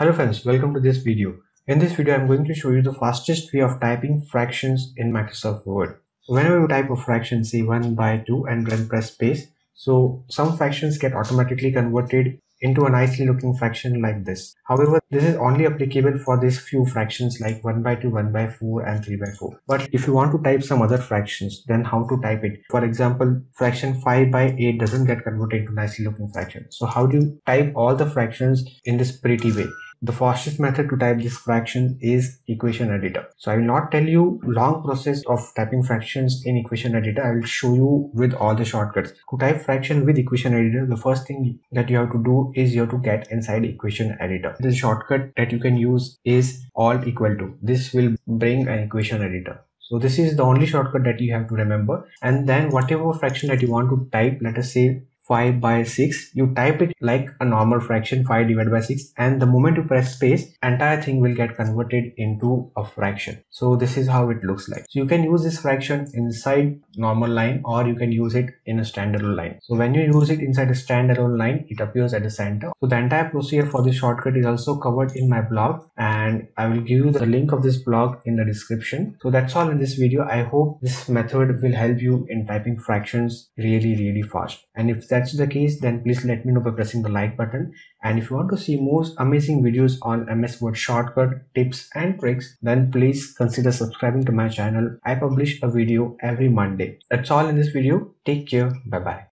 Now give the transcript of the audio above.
Hello friends, welcome to this video. In this video, I'm going to show you the fastest way of typing fractions in Microsoft Word. Whenever you type a fraction, say 1 by 2 and then press space, so some fractions get automatically converted into a nicely looking fraction like this. However, this is only applicable for these few fractions like 1 by 2, 1 by 4 and 3 by 4. But if you want to type some other fractions, then how to type it? For example, fraction 5 by 8 doesn't get converted into nicely looking fraction. So how do you type all the fractions in this pretty way? The fastest method to type this fraction is equation editor. So i will not tell you long process of typing fractions in equation editor. I will show you with all the shortcuts. To type fraction with equation editor the first thing that you have to do is you have to get inside equation editor. The shortcut that you can use is alt equal to. This will bring an equation editor. So this is the only shortcut that you have to remember. And then whatever fraction that you want to type let us say 5 by 6 you type it like a normal fraction 5 divided by 6 and the moment you press space entire thing will get converted into a fraction. So this is how it looks like. So you can use this fraction inside normal line or you can use it in a standalone line. So when you use it inside a standalone line it appears at the center. So the entire procedure for this shortcut is also covered in my blog and i will give you the link of this blog in the description. So that's all in this video. I hope this method will help you in typing fractions really really fast. And if that that's the case then please let me know by pressing the like button. And if you want to see more amazing videos on ms word shortcut tips and tricks then please consider subscribing to my channel. I publish a video every monday. That's all in this video. Take care. Bye bye